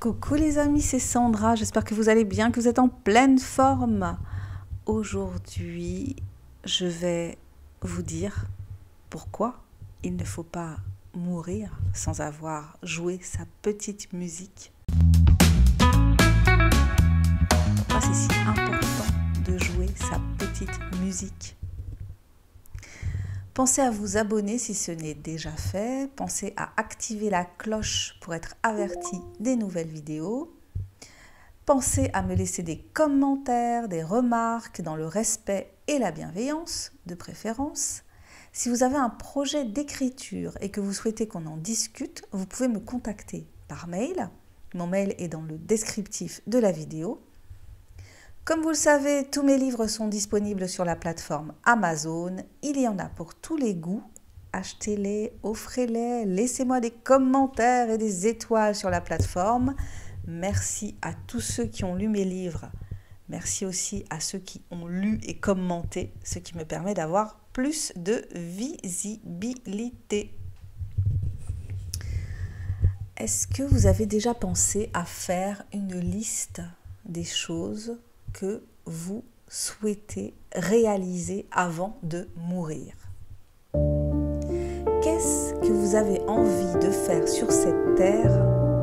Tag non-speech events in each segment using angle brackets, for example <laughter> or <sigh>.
Coucou les amis, c'est Sandra, j'espère que vous allez bien, que vous êtes en pleine forme. Aujourd'hui, je vais vous dire pourquoi il ne faut pas mourir sans avoir joué sa petite musique. Pourquoi c'est si important de jouer sa petite musique Pensez à vous abonner si ce n'est déjà fait. Pensez à activer la cloche pour être averti des nouvelles vidéos. Pensez à me laisser des commentaires, des remarques dans le respect et la bienveillance de préférence. Si vous avez un projet d'écriture et que vous souhaitez qu'on en discute, vous pouvez me contacter par mail. Mon mail est dans le descriptif de la vidéo. Comme vous le savez, tous mes livres sont disponibles sur la plateforme Amazon. Il y en a pour tous les goûts. Achetez-les, offrez-les, laissez-moi des commentaires et des étoiles sur la plateforme. Merci à tous ceux qui ont lu mes livres. Merci aussi à ceux qui ont lu et commenté, ce qui me permet d'avoir plus de visibilité. Est-ce que vous avez déjà pensé à faire une liste des choses que vous souhaitez réaliser avant de mourir. Qu'est-ce que vous avez envie de faire sur cette terre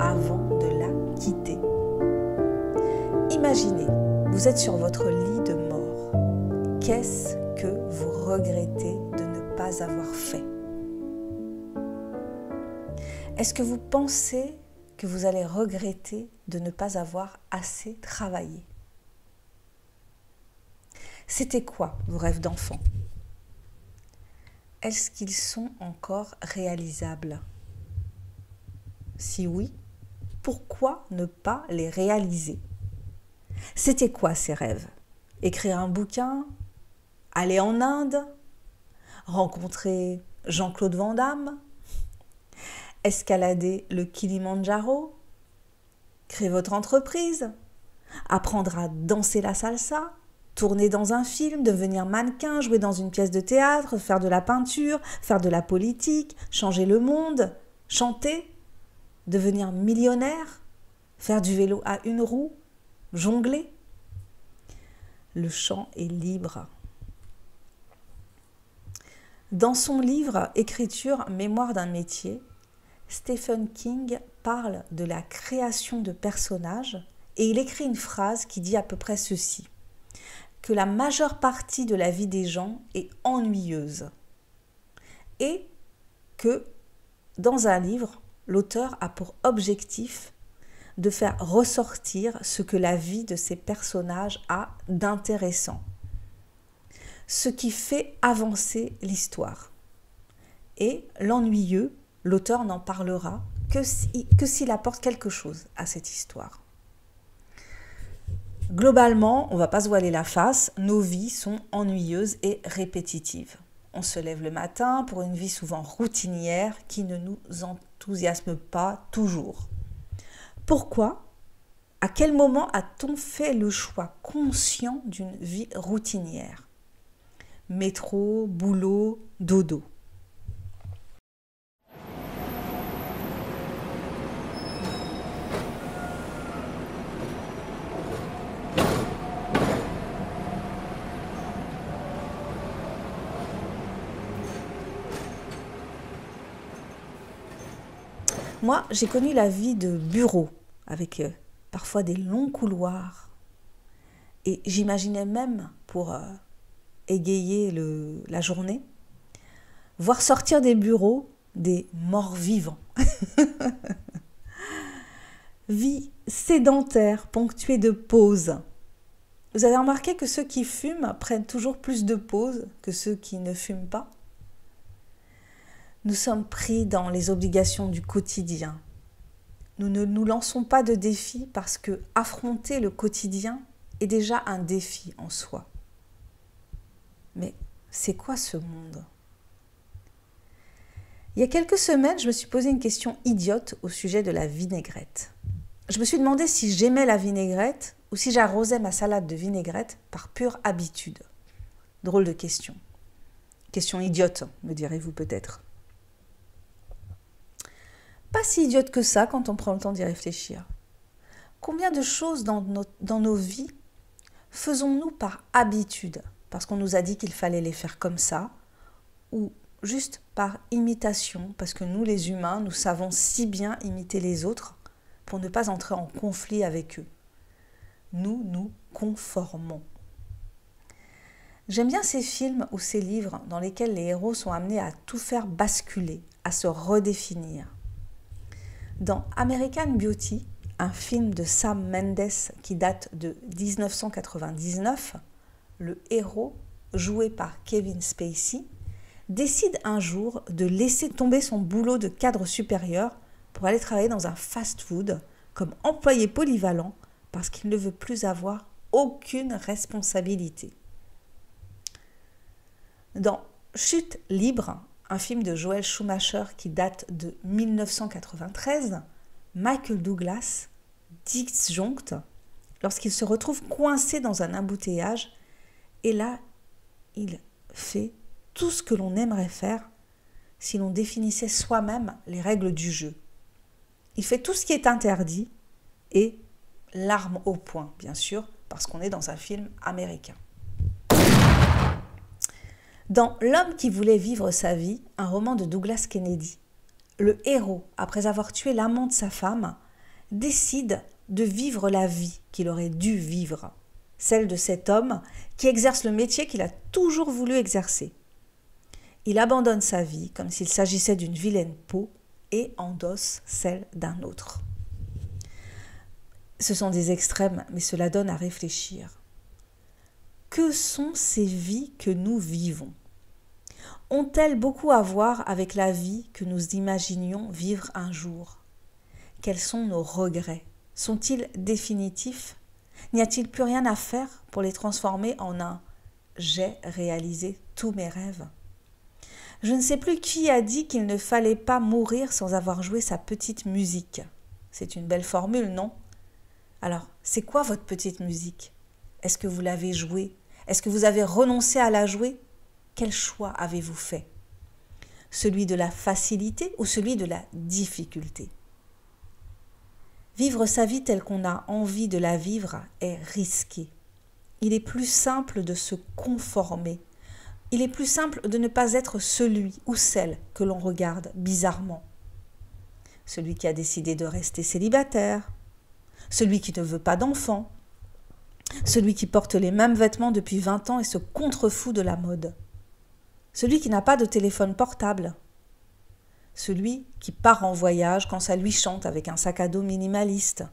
avant de la quitter? Imaginez, vous êtes sur votre lit de mort. Qu'est-ce que vous regrettez de ne pas avoir fait? Est-ce que vous pensez que vous allez regretter de ne pas avoir assez travaillé? C'était quoi vos rêves d'enfant? Est-ce qu'ils sont encore réalisables? Si oui, pourquoi ne pas les réaliser? C'était quoi ces rêves? Écrire un bouquin? Aller en Inde? Rencontrer Jean-Claude Van Damme? Escalader le Kilimandjaro? Créer votre entreprise? Apprendre à danser la salsa? Tourner dans un film, devenir mannequin, jouer dans une pièce de théâtre, faire de la peinture, faire de la politique, changer le monde, chanter, devenir millionnaire, faire du vélo à une roue, jongler. Le chant est libre. Dans son livre Écriture, mémoire d'un métier, Stephen King parle de la création de personnages et il écrit une phrase qui dit à peu près ceci que la majeure partie de la vie des gens est ennuyeuse et que dans un livre, l'auteur a pour objectif de faire ressortir ce que la vie de ces personnages a d'intéressant, ce qui fait avancer l'histoire. Et l'ennuyeux, l'auteur n'en parlera que s'il apporte quelque chose à cette histoire. Globalement, on va pas se voiler la face, nos vies sont ennuyeuses et répétitives. On se lève le matin pour une vie souvent routinière qui ne nous enthousiasme pas toujours. Pourquoi? À quel moment a-t-on fait le choix conscient d'une vie routinière? Métro, boulot, dodo. Moi, j'ai connu la vie de bureau, avec euh, parfois des longs couloirs. Et j'imaginais même, pour euh, égayer la journée, voir sortir des bureaux des morts vivants. <laughs> vie sédentaire, ponctuée de pauses. Vous avez remarqué que ceux qui fument prennent toujours plus de pauses que ceux qui ne fument pas? Nous sommes pris dans les obligations du quotidien. Nous ne nous lançons pas de défis parce que affronter le quotidien est déjà un défi en soi. Mais c'est quoi ce monde? Il y a quelques semaines, je me suis posé une question idiote au sujet de la vinaigrette. Je me suis demandé si j'aimais la vinaigrette ou si j'arrosais ma salade de vinaigrette par pure habitude. Drôle de question. Question idiote, me direz-vous peut-être pas si idiote que ça quand on prend le temps d'y réfléchir. Combien de choses dans nos, vies faisons-nous par habitude, parce qu'on nous a dit qu'il fallait les faire comme ça, ou juste par imitation, parce que nous les humains, nous savons si bien imiter les autres pour ne pas entrer en conflit avec eux. Nous nous conformons. J'aime bien ces films ou ces livres dans lesquels les héros sont amenés à tout faire basculer, à se redéfinir. Dans American Beauty, un film de Sam Mendes qui date de 1999, le héros, joué par Kevin Spacey, décide un jour de laisser tomber son boulot de cadre supérieur pour aller travailler dans un fast-food comme employé polyvalent parce qu'il ne veut plus avoir aucune responsabilité. Dans Chute libre, film de Joel Schumacher qui date de 1993, Michael Douglas disjoncte lorsqu'il se retrouve coincé dans un embouteillage et là, il fait tout ce que l'on aimerait faire si l'on définissait soi-même les règles du jeu. Il fait tout ce qui est interdit et l'arme au poing, bien sûr, parce qu'on est dans un film américain. Dans L'homme qui voulait vivre sa vie, un roman de Douglas Kennedy, le héros, après avoir tué l'amant de sa femme, décide de vivre la vie qu'il aurait dû vivre, celle de cet homme qui exerce le métier qu'il a toujours voulu exercer. Il abandonne sa vie comme s'il s'agissait d'une vilaine peau et endosse celle d'un autre. Ce sont des extrêmes, mais cela donne à réfléchir. Que sont ces vies que nous vivons? Ont-elles beaucoup à voir avec la vie que nous imaginions vivre un jour? Quels sont nos regrets? Sont-ils définitifs? N'y a-t-il plus rien à faire pour les transformer en un j'ai réalisé tous mes rêves? Je ne sais plus qui a dit qu'il ne fallait pas mourir sans avoir joué sa petite musique. C'est une belle formule, non? Alors, c'est quoi votre petite musique? Est-ce que vous l'avez jouée? Est-ce que vous avez renoncé à la jouer? Quel choix avez-vous fait? Celui de la facilité ou celui de la difficulté? Vivre sa vie telle qu'on a envie de la vivre est risqué. Il est plus simple de se conformer. Il est plus simple de ne pas être celui ou celle que l'on regarde bizarrement. Celui qui a décidé de rester célibataire, celui qui ne veut pas d'enfant, celui qui porte les mêmes vêtements depuis 20 ans et se contrefout de la mode, celui qui n'a pas de téléphone portable, celui qui part en voyage quand ça lui chante avec un sac à dos minimaliste,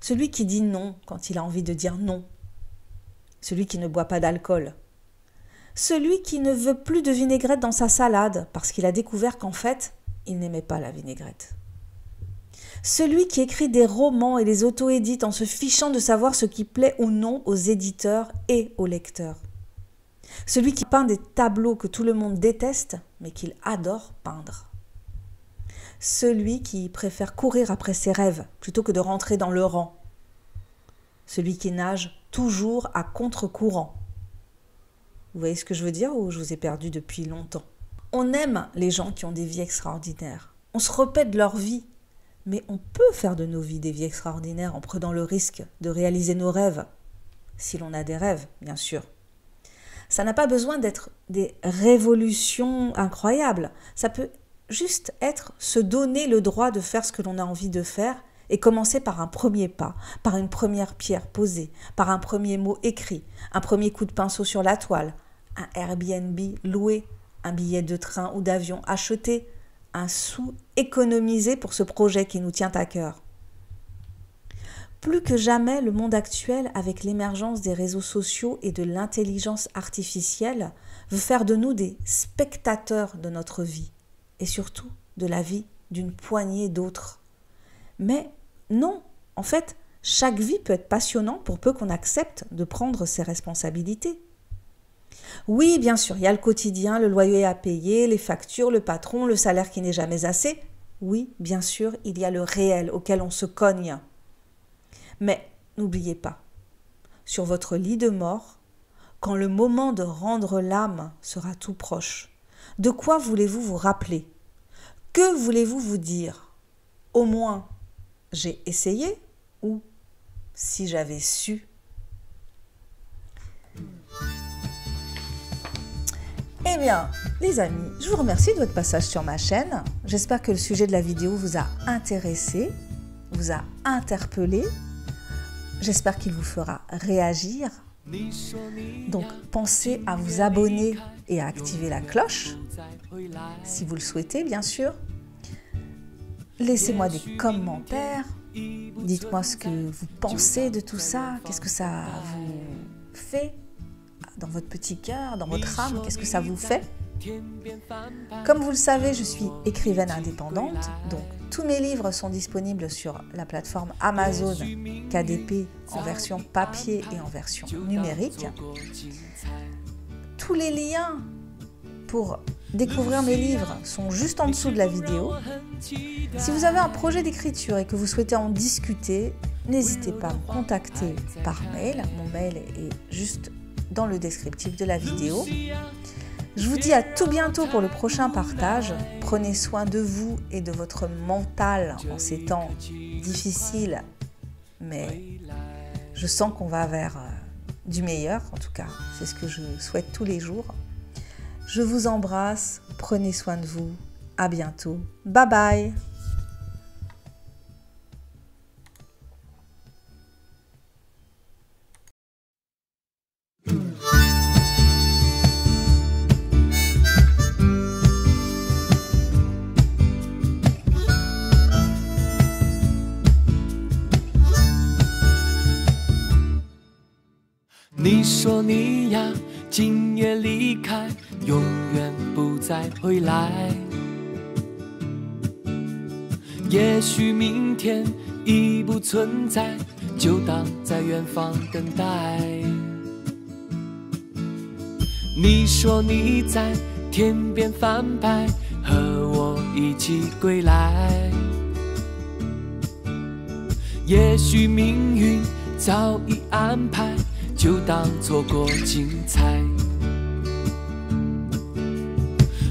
celui qui dit non quand il a envie de dire non, celui qui ne boit pas d'alcool celui qui ne veut plus de vinaigrette dans sa salade parce qu'il a découvert qu'en fait, il n'aimait pas la vinaigrette. Celui qui écrit des romans et les auto-édite en se fichant de savoir ce qui plaît ou non aux éditeurs et aux lecteurs. Celui qui peint des tableaux que tout le monde déteste, mais qu'il adore peindre. Celui qui préfère courir après ses rêves plutôt que de rentrer dans le rang. Celui qui nage toujours à contre-courant vous voyez ce que je veux dire ou je vous ai perdu depuis longtemps? On aime les gens qui ont des vies extraordinaires. On se répète leur vie. Mais on peut faire de nos vies des vies extraordinaires en prenant le risque de réaliser nos rêves. Si l'on a des rêves, bien sûr. Ça n'a pas besoin d'être des révolutions incroyables. Ça peut juste être se donner le droit de faire ce que l'on a envie de faire et commencer par un premier pas, par une première pierre posée, par un premier mot écrit, un premier coup de pinceau sur la toile, un Airbnb loué, un billet de train ou d'avion acheté, un sou économisé pour ce projet qui nous tient à cœur. Plus que jamais, le monde actuel, avec l'émergence des réseaux sociaux et de l'intelligence artificielle, veut faire de nous des spectateurs de notre vie, et surtout de la vie d'une poignée d'autres. Mais non, en fait, chaque vie peut être passionnante pour peu qu'on accepte de prendre ses responsabilités. Oui, bien sûr, il y a le quotidien, le loyer à payer, les factures, le patron, le salaire qui n'est jamais assez. Oui, bien sûr, il y a le réel auquel on se cogne. Mais n'oubliez pas, sur votre lit de mort, quand le moment de rendre l'âme sera tout proche, de quoi voulez-vous vous rappeler? Que voulez-vous vous dire? Au moins, j'ai essayé, Ou si j'avais su. Eh bien, les amis, je vous remercie de votre passage sur ma chaîne. J'espère que le sujet de la vidéo vous a intéressé, vous a interpellé. J'espère qu'il vous fera réagir. Donc, pensez à vous abonner et à activer la cloche, si vous le souhaitez, bien sûr. Laissez-moi des commentaires. Dites-moi ce que vous pensez de tout ça. Qu'est-ce que ça vous fait dans votre petit cœur, dans votre âme? Qu'est-ce que ça vous fait? Comme vous le savez, je suis écrivaine indépendante. Donc, tous mes livres sont disponibles sur la plateforme Amazon KDP en version papier et en version numérique. Tous les liens pour découvrir mes livres sont juste en dessous de la vidéo. Si vous avez un projet d'écriture et que vous souhaitez en discuter, n'hésitez pas à me contacter par mail. Mon mail est juste dans le descriptif de la vidéo. Je vous dis à tout bientôt pour le prochain partage. Prenez soin de vous et de votre mental en ces temps difficiles, mais je sens qu'on va vers euh, du meilleur, en tout cas, c'est ce que je souhaite tous les jours. Je vous embrasse, prenez soin de vous, à bientôt, bye bye 永远不再回来。也许明天已不存在，就当在远方等待。你说你在天边翻牌，和我一起归来。也许命运早已安排。就当错过精彩。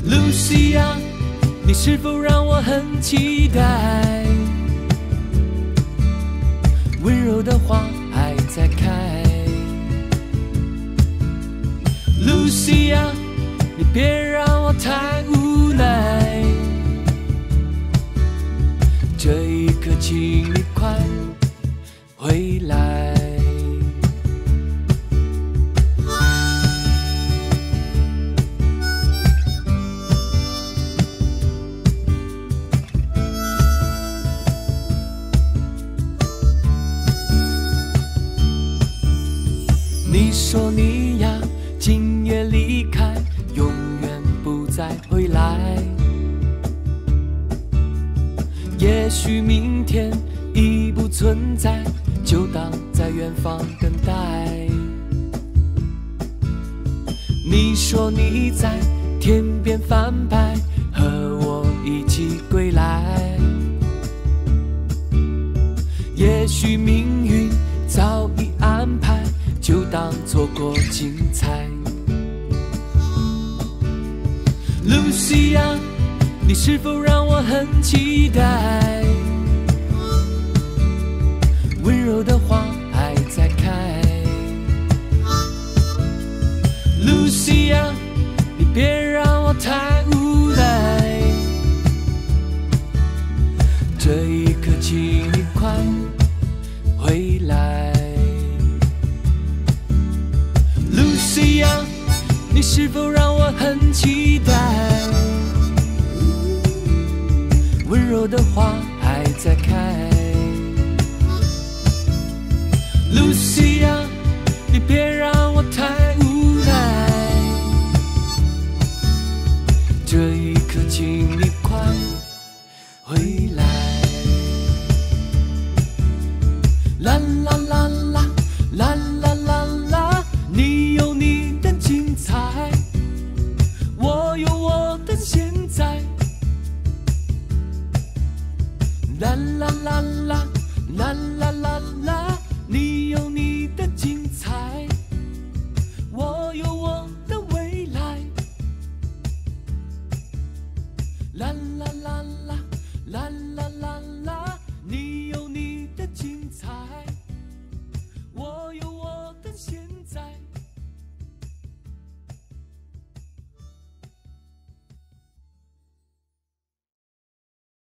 Lucia，你是否让我很期待？温柔的花还在开。Lucia，你别让我太无奈。你说你在天边翻白，和我一起归来。也许命运早已安排。就当错过精彩。Lucia，你是否让我很期待？温柔的话夕阳，你别让我太无奈，这一刻请你快回来。啦啦啦啦啦啦啦啦，你有你的精彩，我有我的现在。啦啦啦啦啦啦啦。